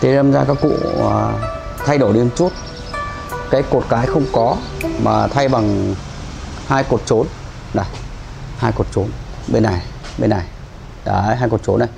Thế đâm ra các cụ à, thay đổi đi một chút Cái cột cái không có Mà thay bằng hai cột trốn. Này, hai cột trốn. Bên này Bên này. Đấy, hai cột trốn này.